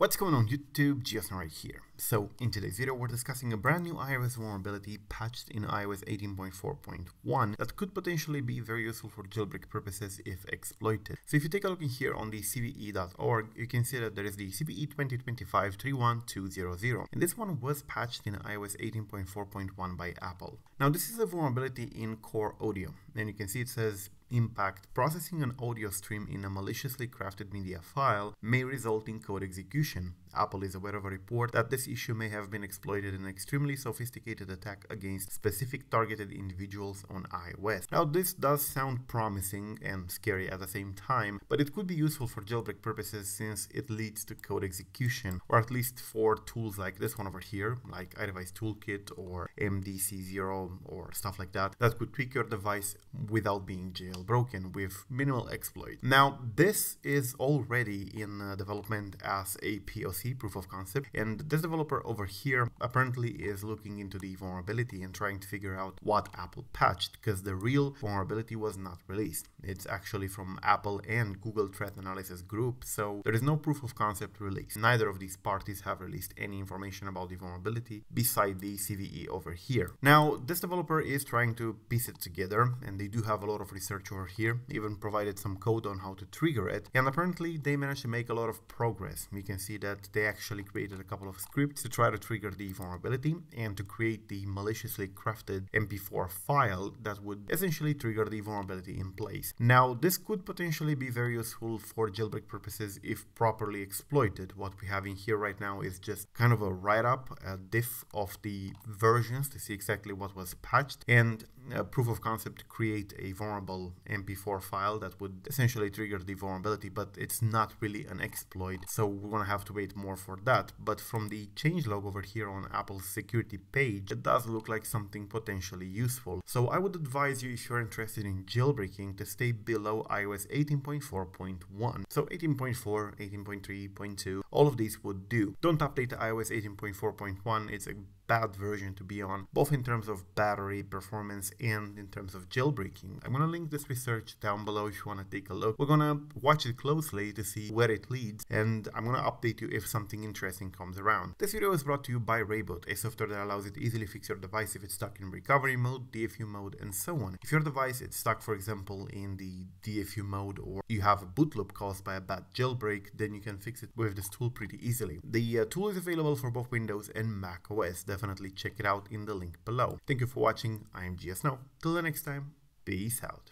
What's going on YouTube, GeoSn0w right here. So in today's video we're discussing a brand new iOS vulnerability patched in iOS 18.4.1 that could potentially be very useful for jailbreak purposes if exploited. So if you take a look in here on the cve.org you can see that there is the CVE 2025-31200 and this one was patched in iOS 18.4.1 by Apple. Now this is a vulnerability in core audio and you can see it says impact, processing an audio stream in a maliciously crafted media file may result in code execution. Apple is aware of a report that this issue may have been exploited in an extremely sophisticated attack against specific targeted individuals on iOS. Now this does sound promising and scary at the same time, but it could be useful for jailbreak purposes since it leads to code execution, or at least for tools like this one over here, like iDevice Toolkit or MDC0 or stuff like that, that could tweak your device without being jailbroken with minimal exploit. Now, this is already in uh, development as a POC, proof of concept, and this developer over here apparently is looking into the vulnerability and trying to figure out what Apple patched, because the real vulnerability was not released. It's actually from Apple and Google Threat Analysis Group, so there is no proof of concept release. Neither of these parties have released any information about the vulnerability beside the CVE over here. Now, this developer is trying to piece it together, and they do have a lot of research over here, even provided some code on how to trigger it, and apparently they managed to make a lot of progress. We can see that they actually created a couple of scripts to try to trigger the vulnerability and to create the maliciously crafted MP4 file that would essentially trigger the vulnerability in place. Now, this could potentially be very useful for jailbreak purposes if properly exploited. What we have in here right now is just kind of a write-up, a diff of the versions to see exactly what was patched, and a proof of concept to create a vulnerable MP4 file that would essentially trigger the vulnerability, but it's not really an exploit, so we're gonna have to wait more for that. But from the changelog over here on Apple's security page, it does look like something potentially useful. So I would advise you if you're interested in jailbreaking to stay below iOS 18.4.1. So 18.4, 18.3.2, all of these would do. Don't update to iOS 18.4.1, it's a bad version to be on, both in terms of battery performance and in terms of jailbreaking. I'm gonna link this research down below if you wanna take a look. We're gonna watch it closely to see where it leads, and I'm gonna update you if something interesting comes around. This video is brought to you by ReiBoot, a software that allows you to easily fix your device if it's stuck in recovery mode, DFU mode, and so on. If your device is stuck, for example, in the DFU mode or you have a boot loop caused by a bad jailbreak, then you can fix it with this tool pretty easily. The uh, tool is available for both Windows and Mac OS definitely check it out in the link below. Thank you for watching, I am GeoSn0w. Till the next time, peace out.